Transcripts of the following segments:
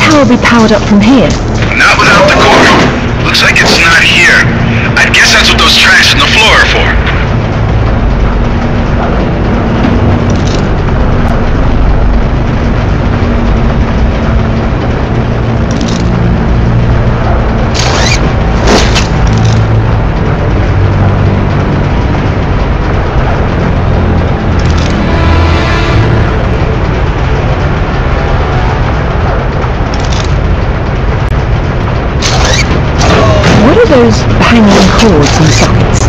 tower be powered up from here? Not without the core. Looks like it's not here. I guess that's what those tracks in the 不如从下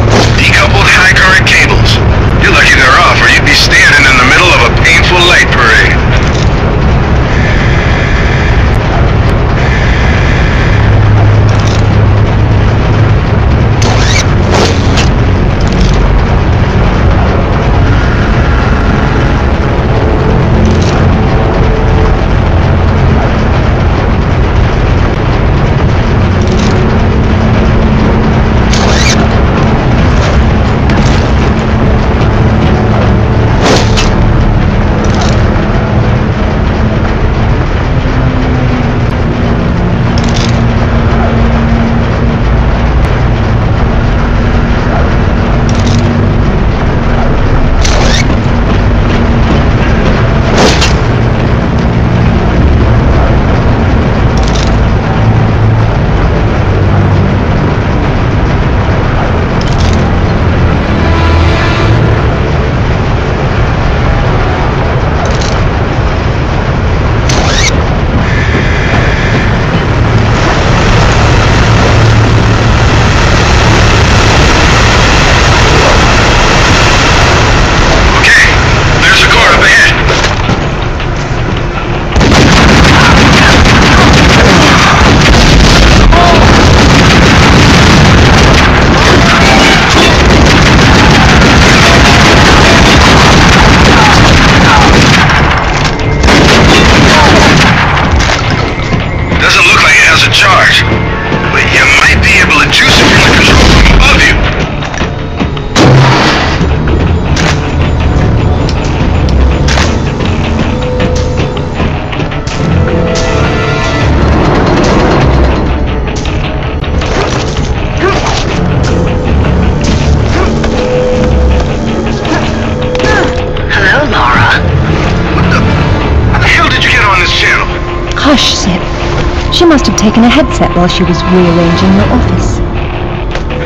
taken a headset while she was rearranging your office.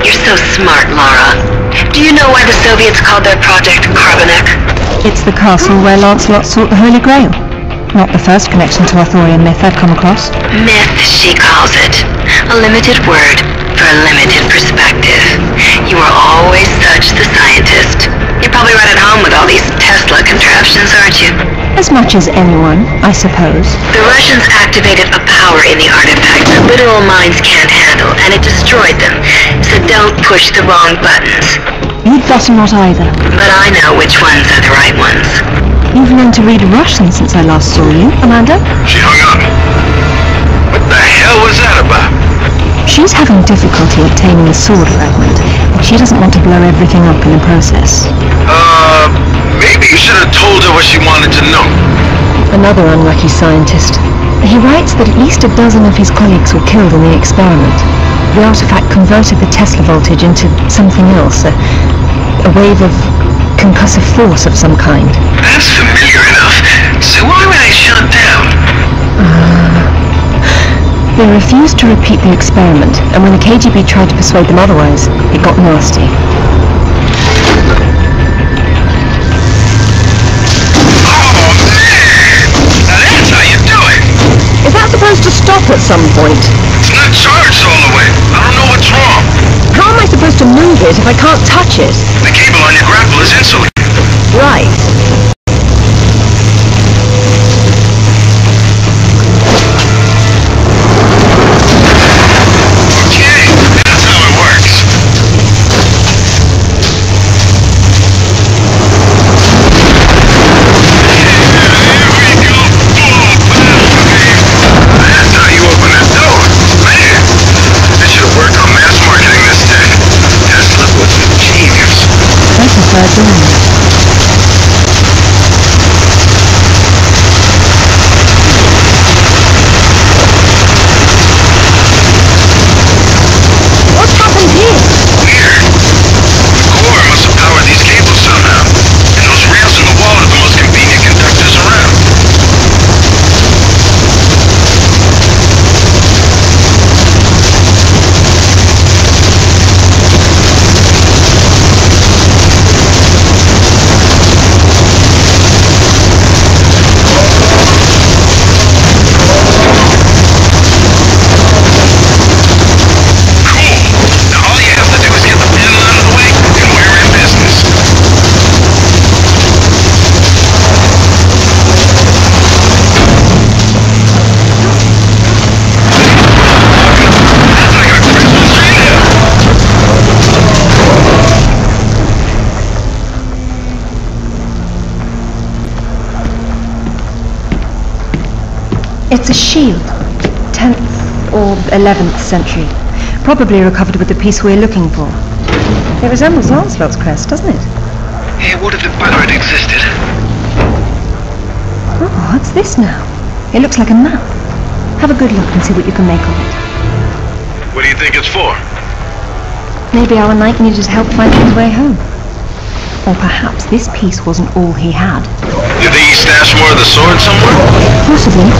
You're so smart, Lara. Do you know why the Soviets called their project Carbonek? It's the castle where Lancelot sought the Holy Grail. Not the first connection to Arthurian myth I've come across. Myth, she calls it. A limited word for a limited perspective. You are always such the scientist. You're probably right at home with all these Tesla contraptions, aren't you? As much as anyone, I suppose. The Russians activated a power in the artifact that literal minds can't handle, and it destroyed them. So don't push the wrong buttons. You'd better not either. But I know which ones are the right ones. You've learned to read Russian since I last saw you, Amanda. She hung up. What the hell was that about? She's having difficulty obtaining the sword fragment, and she doesn't want to blow everything up in the process. Uh, maybe you should have told her what she wanted to know. Another unlucky scientist. He writes that at least a dozen of his colleagues were killed in the experiment. The artifact converted the Tesla voltage into something else, a, a wave of concussive force of some kind. That's familiar enough. So why would they shut it down? They refused to repeat the experiment, and when the KGB tried to persuade them otherwise, it got nasty. Oh, man! Now that's how you do it. Is that supposed to stop at some point? It's not charged all the way. I don't know what's wrong. How am I supposed to move it if I can't touch it? The cable on your grapple It's a shield. 10th or 11th century. Probably recovered with the piece we're looking for. It resembles Lancelot's crest, doesn't it? It would have better it existed. Oh, what's this now? It looks like a map. Have a good look and see what you can make of it. What do you think it's for? Maybe our knight needed help finding his way home. Or perhaps this piece wasn't all he had. Think he stashed more of the sword somewhere? Possibly,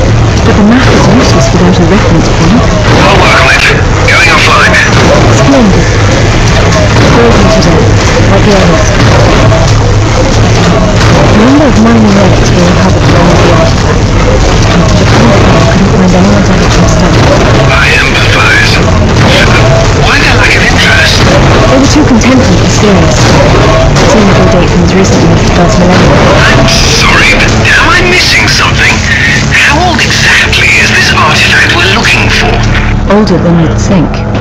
but the map is useless without a reference point. I'll work on it. Going offline. Splendid. Frozen to death, like the others. A number of minor relics were recovered with the artifact. The Conqueror couldn't find anyone's actual stuff. I empathize. Why that lack of interest? They were too content with the serious. Seemed to date from as recently as the first millennium. Older than you'd think.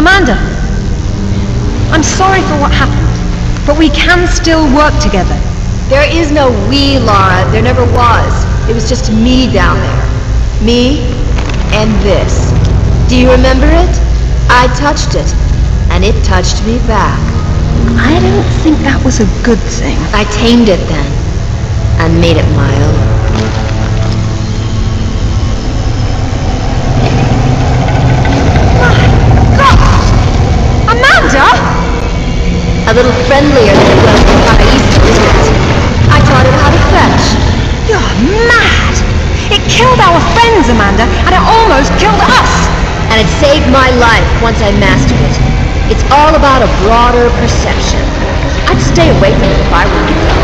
Amanda! I'm sorry for what happened, but we can still work together. There is no we, Lara. There never was. It was just me down there. Me and this. Do you remember it? I touched it, and it touched me back. I don't think that was a good thing. I tamed it then, and made it my own. Little friendlier than it was in Paraíso, isn't it? I taught it how to fetch. You're mad! It killed our friends, Amanda, and it almost killed us! And it saved my life once I mastered it. It's all about a broader perception. I'd stay away from it if I were you.